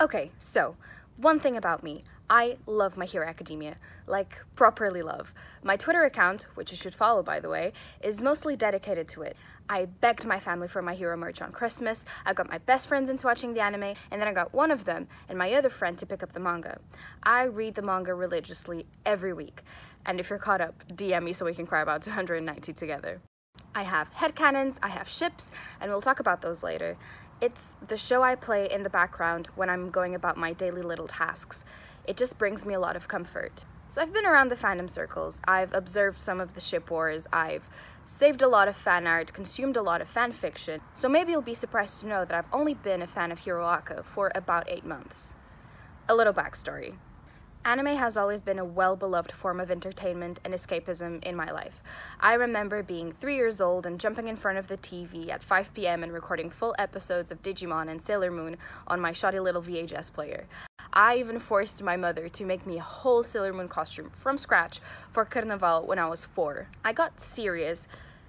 Okay, so, one thing about me. I love My Hero Academia, like properly love. My Twitter account, which you should follow by the way, is mostly dedicated to it. I begged my family for My Hero merch on Christmas, I got my best friends into watching the anime, and then I got one of them and my other friend to pick up the manga. I read the manga religiously every week, and if you're caught up, DM me so we can cry about 290 together. I have headcanons, I have ships, and we'll talk about those later. It's the show I play in the background when I'm going about my daily little tasks. It just brings me a lot of comfort. So I've been around the fandom circles, I've observed some of the ship wars, I've saved a lot of fan art, consumed a lot of fan fiction, so maybe you'll be surprised to know that I've only been a fan of Hiroaka for about 8 months. A little backstory. Anime has always been a well beloved form of entertainment and escapism in my life. I remember being three years old and jumping in front of the TV at 5 pm and recording full episodes of Digimon and Sailor Moon on my shoddy little VHS player. I even forced my mother to make me a whole Sailor Moon costume from scratch for Carnival when I was four. I got serious,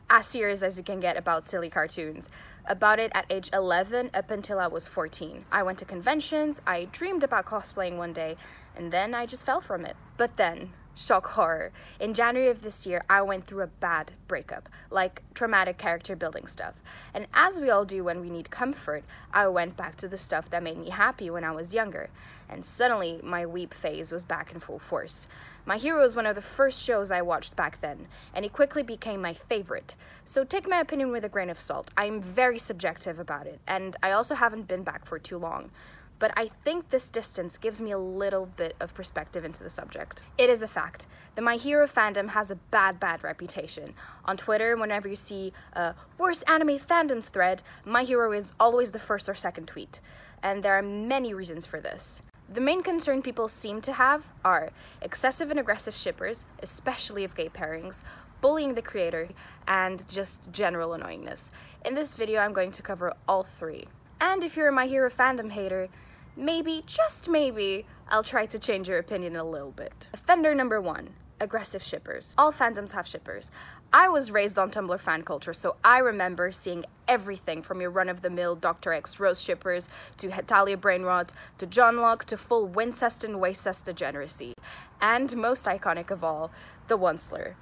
as serious as you can get about silly cartoons about it at age 11 up until I was 14. I went to conventions, I dreamed about cosplaying one day, and then I just fell from it. But then, shock horror, in January of this year, I went through a bad breakup, like traumatic character building stuff. And as we all do when we need comfort, I went back to the stuff that made me happy when I was younger. And suddenly, my weeb phase was back in full force. My Hero was one of the first shows I watched back then, and it quickly became my favorite. So take my opinion with a grain of salt. I'm very subjective about it, and I also haven't been back for too long. But I think this distance gives me a little bit of perspective into the subject. It is a fact. that My Hero fandom has a bad, bad reputation. On Twitter, whenever you see a worst anime fandoms thread, My Hero is always the first or second tweet. And there are many reasons for this. The main concern people seem to have are excessive and aggressive shippers, especially of gay pairings, bullying the creator, and just general annoyingness. In this video, I'm going to cover all three. And if you're a My Hero fandom hater, maybe, just maybe, I'll try to change your opinion a little bit. Offender number one aggressive shippers. All fandoms have shippers. I was raised on Tumblr fan culture, so I remember seeing everything from your run of the mill Dr. X Rose shippers to Hetalia Brainrot to Johnlock to full Wincest and Wacest degeneracy. And most iconic of all, the Onceler.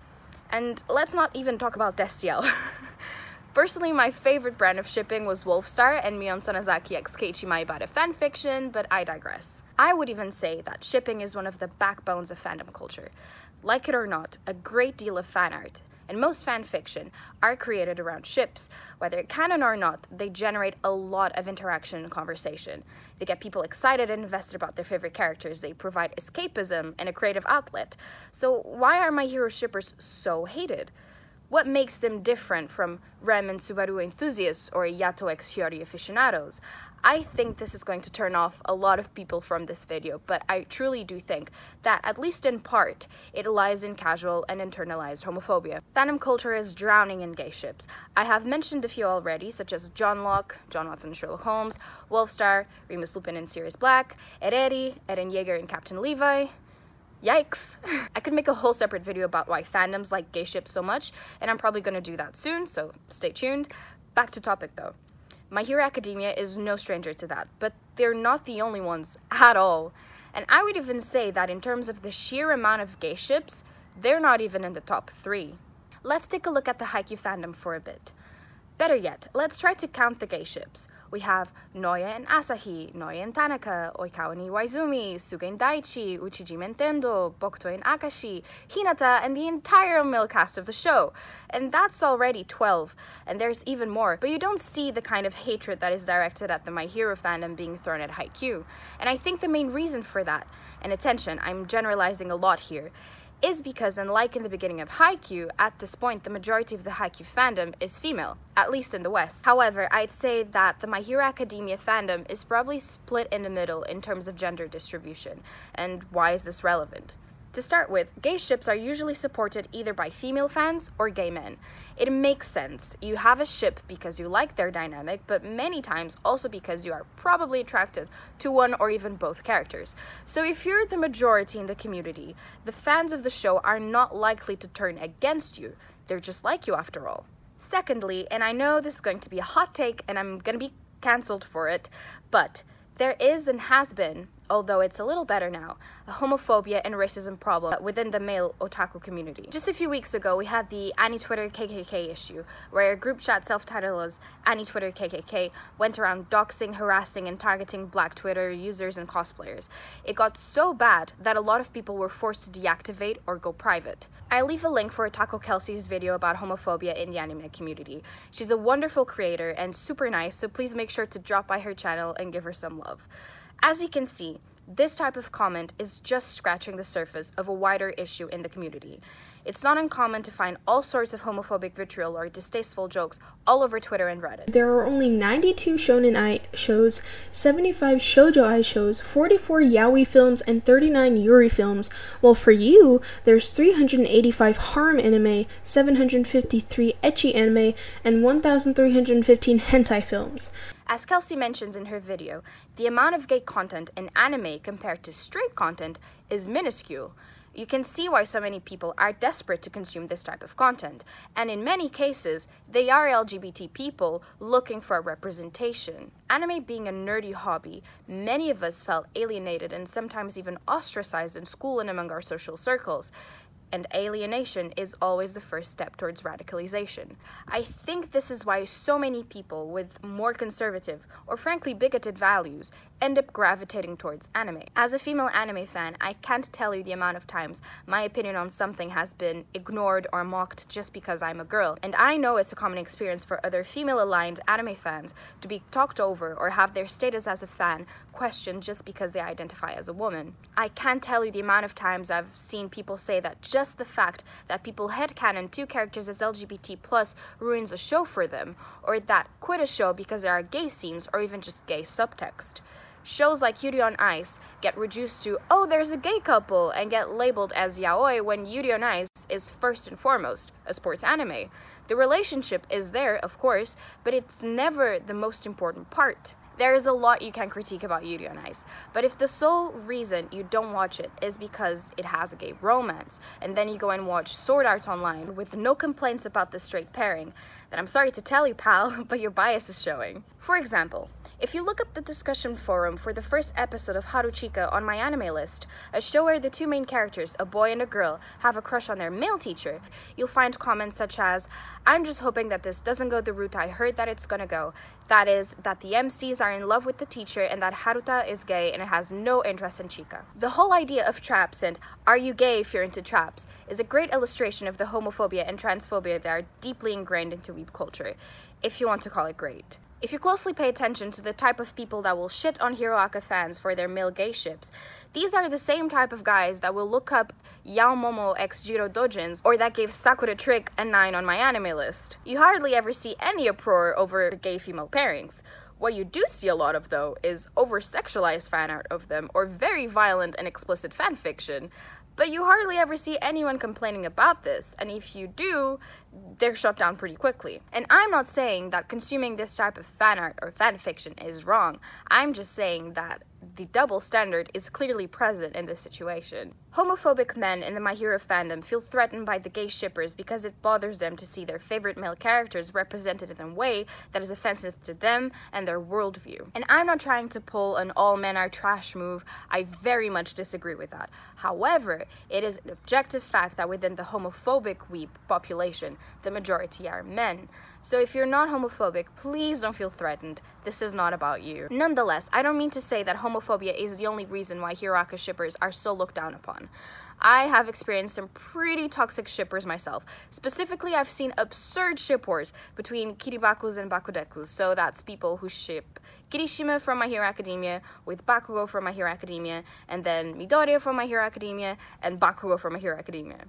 And let's not even talk about Destiel. Personally, my favorite brand of shipping was Wolfstar and Mion Sonozaki x Keiichi Maebara fanfiction, but I digress. I would even say that shipping is one of the backbones of fandom culture. Like it or not, a great deal of fan art, and most fan fiction are created around ships. Whether canon or not, they generate a lot of interaction and conversation. They get people excited and invested about their favorite characters. They provide escapism and a creative outlet. So, why are my hero shippers so hated? What makes them different from Rem and Subaru enthusiasts or Yato x Hiyori aficionados? I think this is going to turn off a lot of people from this video, but I truly do think that, at least in part, it lies in casual and internalized homophobia. Fandom culture is drowning in gay ships. I have mentioned a few already, such as Johnlock, John Watson and Sherlock Holmes, Wolfstar, Remus Lupin and Sirius Black, Ereri, Eren Yeager and Captain Levi, Yikes. I could make a whole separate video about why fandoms like gay ships so much, and I'm probably gonna do that soon, so stay tuned. Back to topic though. My Hero Academia is no stranger to that, but they're not the only ones at all. And I would even say that in terms of the sheer amount of gay ships, they're not even in the top three. Let's take a look at the Haikyuu fandom for a bit. Better yet, let's try to count the gay ships. We have Noya and Asahi, Noya and Tanaka, Oikawa and Iwaizumi, and Daichi, Ushijima Tendo, Bokuto and Akashi, Hinata, and the entire male cast of the show. And that's already 12, and there's even more, but you don't see the kind of hatred that is directed at the My Hero fandom being thrown at Haikyuu. And I think the main reason for that, and attention, I'm generalizing a lot here, is because, unlike in the beginning of Haikyuu, at this point the majority of the Haikyuu fandom is female, at least in the West. However, I'd say that the My Hero Academia fandom is probably split in the middle in terms of gender distribution. And why is this relevant? To start with, gay ships are usually supported either by female fans or gay men. It makes sense. You have a ship because you like their dynamic, but many times also because you are probably attracted to one or even both characters. So if you're the majority in the community, the fans of the show are not likely to turn against you. They're just like you after all. Secondly, and I know this is going to be a hot take and I'm going to be cancelled for it, but There is and has been, although it's a little better now, a homophobia and racism problem within the male otaku community. Just a few weeks ago, we had the Annie Twitter KKK issue, where a group chat self titled as Annie Twitter KKK went around doxing, harassing, and targeting black Twitter users and cosplayers. It got so bad that a lot of people were forced to deactivate or go private. I leave a link for Otaku Kelsea's video about homophobia in the anime community. She's a wonderful creator and super nice, so please make sure to drop by her channel and give her some love. As you can see, this type of comment is just scratching the surface of a wider issue in the community. It's not uncommon to find all sorts of homophobic vitriol or distasteful jokes all over Twitter and Reddit. There are only 92 Shonen Ai shows, 75 Shoujo Ai shows, 44 Yaoi films, and 39 Yuri films, while for you, there's 385 harem anime, 753 ecchi anime, and 1,315 hentai films. As Kelsea mentions in her video, the amount of gay content in anime compared to straight content is minuscule. You can see why so many people are desperate to consume this type of content, and in many cases, they are LGBT people looking for representation. Anime being a nerdy hobby, many of us felt alienated and sometimes even ostracized in school and among our social circles and alienation is always the first step towards radicalization. I think this is why so many people with more conservative or frankly bigoted values end up gravitating towards anime. As a female anime fan, I can't tell you the amount of times my opinion on something has been ignored or mocked just because I'm a girl. And I know it's a common experience for other female aligned anime fans to be talked over or have their status as a fan questioned just because they identify as a woman. I can't tell you the amount of times I've seen people say that just the fact that people headcanon two characters as LGBT plus ruins a show for them, or that quit a show because there are gay scenes or even just gay subtext. Shows like Yuri on Ice get reduced to, oh, there's a gay couple, and get labeled as yaoi when Yuri on Ice is first and foremost a sports anime. The relationship is there, of course, but it's never the most important part. There is a lot you can critique about Yuri on Ice, but if the sole reason you don't watch it is because it has a gay romance, and then you go and watch Sword Art Online with no complaints about the straight pairing, then I'm sorry to tell you, pal, but your bias is showing. For example, if you look up the discussion forum for the first episode of Haruchika on MyAnimeList, a show where the two main characters, a boy and a girl, have a crush on their male teacher, you'll find comments such as, I'm just hoping that this doesn't go the route I heard that it's gonna go. That is, that the MCs are in love with the teacher and that Haruta is gay and has no interest in Chika. The whole idea of traps and are you gay if you're into traps is a great illustration of the homophobia and transphobia that are deeply ingrained into weeb culture, if you want to call it great. If you closely pay attention to the type of people that will shit on Hiroaka fans for their male gay ships, these are the same type of guys that will look up Yao Momo x Jiro doujins or that gave Sakura Trick a 9 on MyAnimeList. You hardly ever see any uproar over gay female pairings. What you do see a lot of, though, is over sexualized fan art of them or very violent and explicit fan fiction. But you hardly ever see anyone complaining about this, and if you do, they're shut down pretty quickly. And I'm not saying that consuming this type of fan art or fan fiction is wrong. I'm just saying that the double standard is clearly present in this situation. Homophobic men in the My Hero fandom feel threatened by the gay shippers because it bothers them to see their favorite male characters represented in a way that is offensive to them and their worldview. And I'm not trying to pull an all men are trash move, I very much disagree with that. However, it is an objective fact that within the homophobic weeb population, the majority are men. So if you're not homophobic, please don't feel threatened. This is not about you. Nonetheless, I don't mean to say that homophobia is the only reason why Hiroaka shippers are so looked down upon. I have experienced some pretty toxic shippers myself. Specifically, I've seen absurd ship wars between Kiribakus and Bakudekus. So that's people who ship Kirishima from My Hero Academia with Bakugo from My Hero Academia, and then Midoriya from My Hero Academia, and Bakugo from My Hero Academia.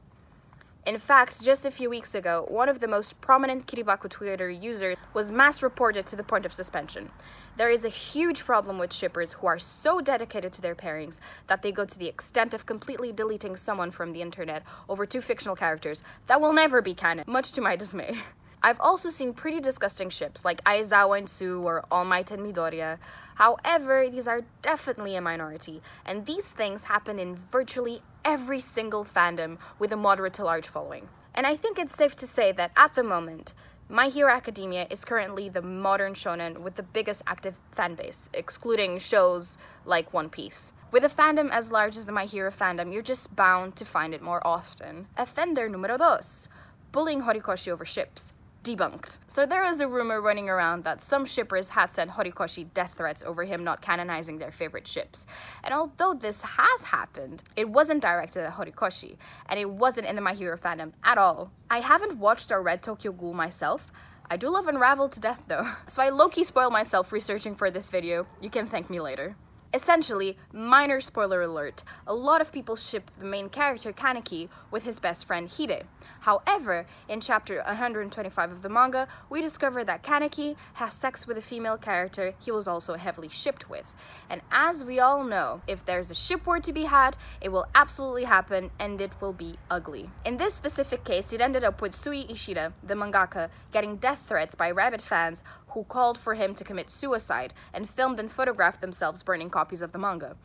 In fact, just a few weeks ago, one of the most prominent Kiribaku Twitter users was mass reported to the point of suspension. There is a huge problem with shippers who are so dedicated to their pairings that they go to the extent of completely deleting someone from the internet over two fictional characters that will never be canon, much to my dismay. I've also seen pretty disgusting ships like Aizawa and Su or All Might and Midoriya. However, these are definitely a minority, and these things happen in virtually every single fandom with a moderate to large following. And I think it's safe to say that at the moment, My Hero Academia is currently the modern shonen with the biggest active fan base, excluding shows like One Piece. With a fandom as large as the My Hero fandom, you're just bound to find it more often. Offender numero dos bullying Horikoshi over ships. Debunked. So there is a rumor running around that some shippers had sent Horikoshi death threats over him not canonizing their favorite ships. And although this has happened, it wasn't directed at Horikoshi, and it wasn't in the My Hero fandom at all. I haven't watched or read Tokyo Ghoul myself. I do love Unravel to death though. So I low-key spoiled myself researching for this video. You can thank me later. Essentially, minor spoiler alert, a lot of people ship the main character Kaneki with his best friend Hide. However, in chapter 125 of the manga, we discover that Kaneki has sex with a female character he was also heavily shipped with. And as we all know, if there's a ship war to be had, it will absolutely happen and it will be ugly. In this specific case, it ended up with Sui Ishida, the mangaka, getting death threats by Rabbit fans who called for him to commit suicide and filmed and photographed themselves burning copies of the manga.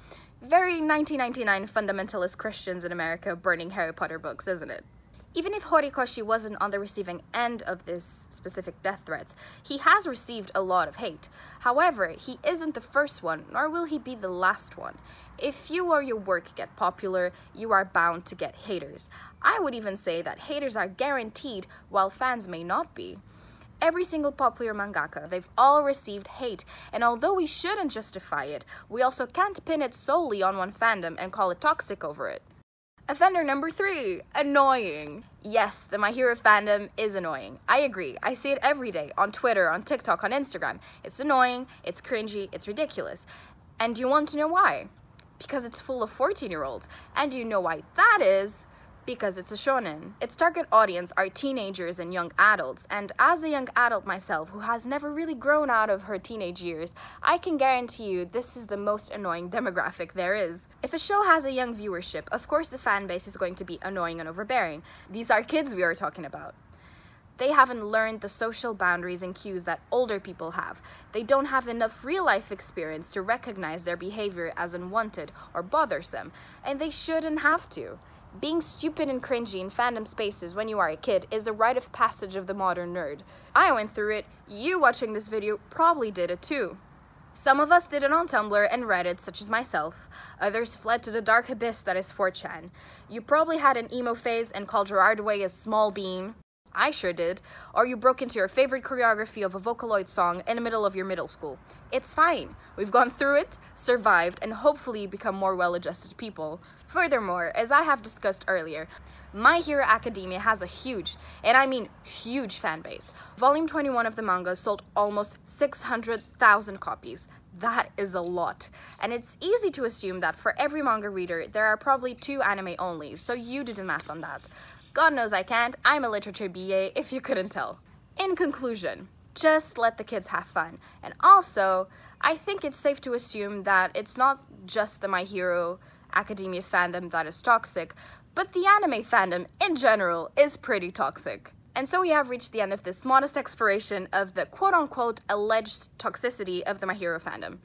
Very 1999 fundamentalist Christians in America burning Harry Potter books, isn't it? Even if Horikoshi wasn't on the receiving end of this specific death threats, he has received a lot of hate. However, he isn't the first one, nor will he be the last one. If you or your work get popular, you are bound to get haters. I would even say that haters are guaranteed, while fans may not be every single popular mangaka. They've all received hate, and although we shouldn't justify it, we also can't pin it solely on one fandom and call it toxic over it. Offender number three, annoying. Yes, the My Hero fandom is annoying. I agree. I see it every day on Twitter, on TikTok, on Instagram. It's annoying, it's cringy, it's ridiculous. And you want to know why? Because it's full of 14 year olds. And you know why that is? Because it's a shonen. Its target audience are teenagers and young adults, and as a young adult myself who has never really grown out of her teenage years, I can guarantee you this is the most annoying demographic there is. If a show has a young viewership, of course the fan base is going to be annoying and overbearing. These are kids we are talking about. They haven't learned the social boundaries and cues that older people have. They don't have enough real life experience to recognize their behavior as unwanted or bothersome, and they shouldn't have to. Being stupid and cringy in fandom spaces when you are a kid is a rite of passage of the modern nerd. I went through it, you watching this video probably did it too. Some of us did it on Tumblr and Reddit, such as myself. Others fled to the dark abyss that is 4chan. You probably had an emo phase and called Gerard Way a small bean. I sure did. Or you broke into your favorite choreography of a Vocaloid song in the middle of your middle school. It's fine. We've gone through it, survived, and hopefully become more well adjusted people. Furthermore, as I have discussed earlier, my Hero Academia has a huge, and I mean huge fan base. Volume 21 of the manga sold almost 600,000 copies. That is a lot. And it's easy to assume that for every manga reader, there are probably two anime only, so you do the math on that. God knows I can't. I'm a literature BA, if you couldn't tell. In conclusion, just let the kids have fun. And also, I think it's safe to assume that it's not just the My Hero Academia fandom that is toxic, but the anime fandom in general is pretty toxic. And so we have reached the end of this modest exploration of the quote unquote alleged toxicity of the My Hero fandom.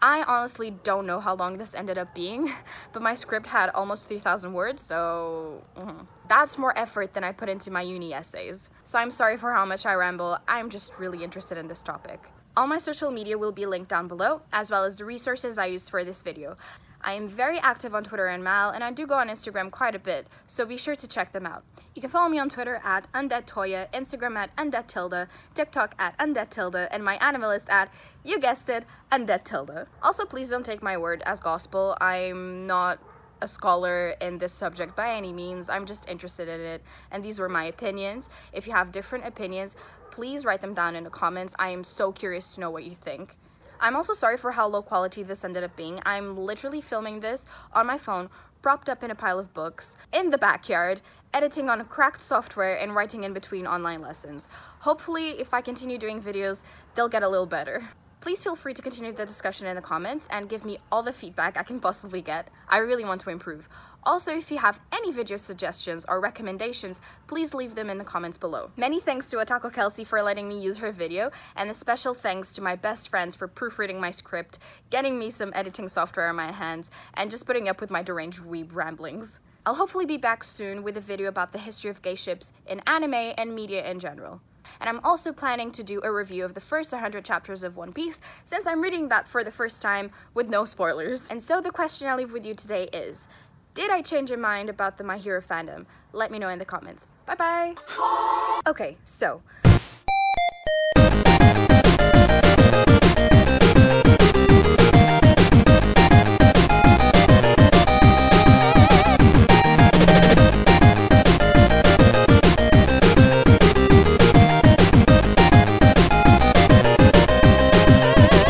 I honestly don't know how long this ended up being, but my script had almost 3,000 words, so mm, that's more effort than I put into my uni essays. So I'm sorry for how much I ramble, I'm just really interested in this topic. All my social media will be linked down below, as well as the resources I used for this video. I am very active on Twitter and MAL, and I do go on Instagram quite a bit, so be sure to check them out. You can follow me on Twitter at UndeadTouya, Instagram at UndeadTilda, TikTok at UndeadTilda, and my animalist at, you guessed it, UndeadTilda. Also, please don't take my word as gospel. I'm not a scholar in this subject by any means. I'm just interested in it, and these were my opinions. If you have different opinions, please write them down in the comments. I am so curious to know what you think. I'm also sorry for how low quality this ended up being. I'm literally filming this on my phone, propped up in a pile of books, in the backyard, editing on cracked software and writing in between online lessons. Hopefully, if I continue doing videos, they'll get a little better. Please feel free to continue the discussion in the comments and give me all the feedback I can possibly get. I really want to improve. Also, if you have any video suggestions or recommendations, please leave them in the comments below. Many thanks to Otaku Kelsea for letting me use her video, and a special thanks to my best friends for proofreading my script, getting me some editing software in my hands, and just putting up with my deranged weeb ramblings. I'll hopefully be back soon with a video about the history of gay ships in anime and media in general. And I'm also planning to do a review of the first 100 chapters of One Piece, since I'm reading that for the first time with no spoilers. And so the question I leave with you today is Did I change your mind about the My Hero fandom? Let me know in the comments. Bye bye! Okay, so